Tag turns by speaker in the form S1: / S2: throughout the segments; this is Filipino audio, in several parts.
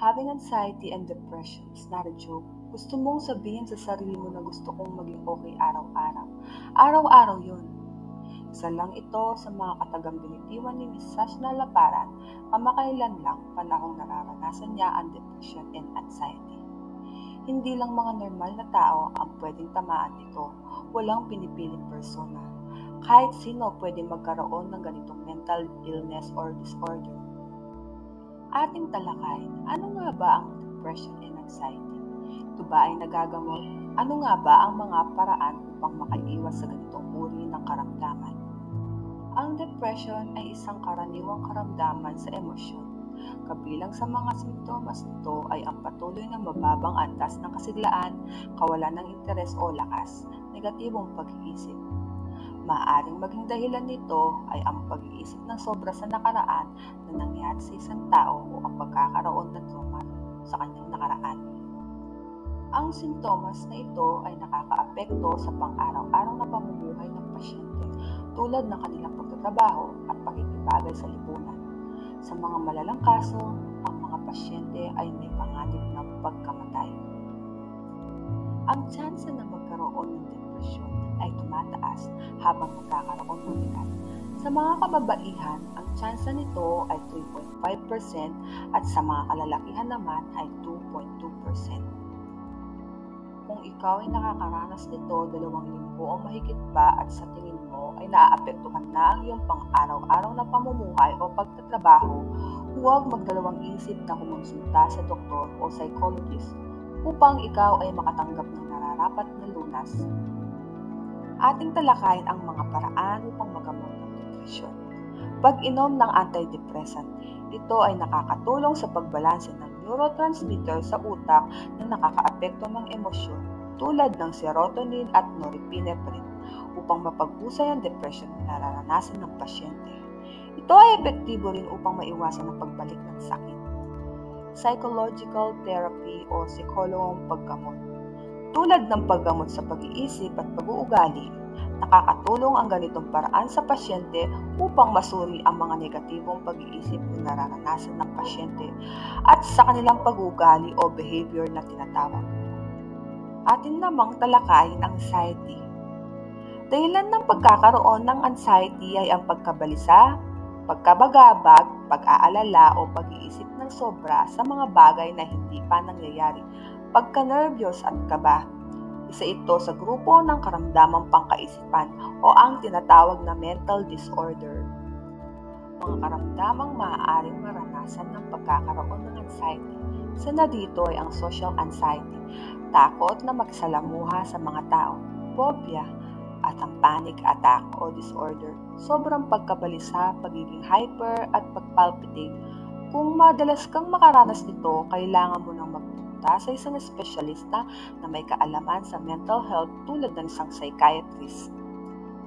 S1: Having anxiety and depression is not a joke. Gusto mong sabihin sa sarili mo na gusto kong maging okay araw-araw. Araw-araw yun. Isa lang ito sa mga katagang binitiwan ni Miss Sashna Laparan, kamakailan lang panahong nararanasan niya ang depression and anxiety. Hindi lang mga normal na tao ang pwedeng tamaan nito, walang pinipiling persona. Kahit sino pwede magkaroon ng ganitong mental illness or disorder ating talakayin, ano nga ba ang depression and anxiety? Ito ba ay nagagamot? Ano nga ba ang mga paraan upang makaiwas sa ganitong uri ng karamdaman? Ang depression ay isang karaniwang karamdaman sa emosyon. Kabilang sa mga simptomas nito ay ang patuloy na mababang antas ng kasiglaan, kawalan ng interes o lakas, negatibong pag-iisip, Maaaring maging dahilan nito ay ang pag-iisip ng sobra sa nakaraan na nangyari sa isang tao o ang pagkakaroon ng trauma sa kanyang nakaraan. Ang sintomas na ito ay nakakaapekto sa pang-araw-araw na pamumuhay ng pasyente tulad ng kanilang pagtatrabaho at pakikibagay sa lipunan. Sa mga malalang kaso, ang mga pasyente ay may panganib ng pagkamatay. Ang tsansa na magkaroon ng depresyon ay tumataas habang nagkakaroon ng edad. Sa mga kababaihan, ang tsansa nito ay 3.5% at sa mga kalalakihan naman ay 2.2%. Kung ikaw ay nakakaranas nito dalawang linggo o mahigit pa at sa tingin mo ay naaapektuhan na ang iyong pang-araw-araw na pamumuhay o pagtatrabaho, huwag magdalawang isip na kumonsulta sa doktor o psychologist upang ikaw ay makatanggap ng nararapat na lunas ating talakayin ang mga paraan upang magamot ng depresyon. Pag-inom ng antidepressant, ito ay nakakatulong sa pagbalanse ng neurotransmitter sa utak na nakakaapekto ng emosyon tulad ng serotonin at norepinephrine upang mapag-usay ang depression na nararanasan ng pasyente. Ito ay epektibo rin upang maiwasan ang pagbalik ng sakit. Psychological therapy o psikologong paggamot tulad ng paggamot sa pag-iisip at pag-uugali, nakakatulong ang ganitong paraan sa pasyente upang masuri ang mga negatibong pag-iisip na nararanasan ng pasyente at sa kanilang pag-uugali o behavior na tinatawag. Atin namang talakayin ang anxiety. Dahilan ng pagkakaroon ng anxiety ay ang pagkabalisa, pagkabagabag, pag-aalala o pag-iisip ng sobra sa mga bagay na hindi pa nangyayari pagka-nervyos at kaba. Isa ito sa grupo ng karamdamang pangkaisipan o ang tinatawag na mental disorder. Mga karamdamang maaaring maranasan ng pagkakaroon ng anxiety. Isa na dito ay ang social anxiety, takot na magsalamuha sa mga tao, phobia, at ang panic attack o disorder, sobrang pagkabalisa, pagiging hyper at pagpalpitate. Kung madalas kang makaranas nito, kailangan mo nang mag pumunta sa isang espesyalista na may kaalaman sa mental health tulad ng isang psychiatrist.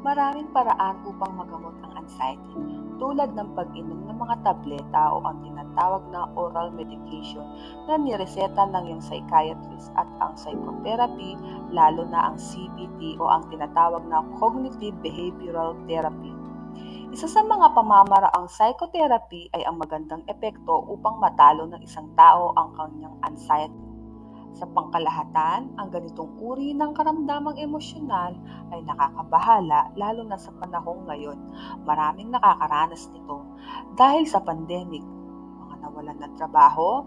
S1: Maraming paraan upang magamot ang anxiety, tulad ng pag-inom ng mga tableta o ang tinatawag na oral medication na nireseta ng iyong psychiatrist at ang psychotherapy, lalo na ang CBT o ang tinatawag na cognitive behavioral therapy. Isa sa mga pamamaraang psychotherapy ay ang magandang epekto upang matalo ng isang tao ang kanyang anxiety sa pangkalahatan, ang ganitong uri ng karamdamang emosyonal ay nakakabahala lalo na sa panahong ngayon. Maraming nakakaranas nito dahil sa pandemic, mga nawalan ng trabaho,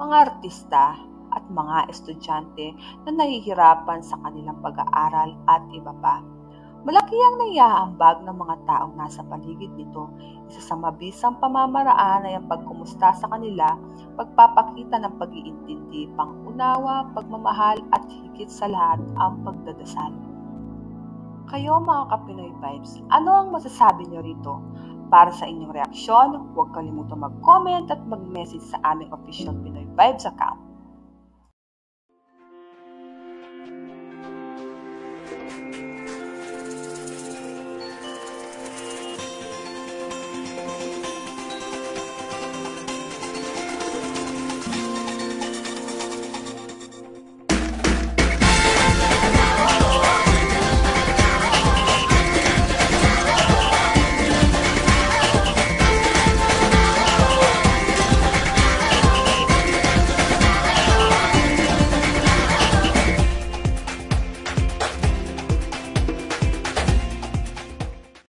S1: mga artista, at mga estudyante na nahihirapan sa kanilang pag-aaral at iba pa. Malaki ang naiaambag ng mga taong nasa paligid nito. Isa sa mabisang pamamaraan ay ang pagkumusta sa kanila, pagpapakita ng pag-iintindi, pangunawa, pagmamahal at higit sa lahat ang pagdadasal. Kayo mga ka-Pinoy Vibes, ano ang masasabi niyo rito? Para sa inyong reaksyon, huwag kalimutang mag-comment at mag-message sa aming official Pinoy Vibes account.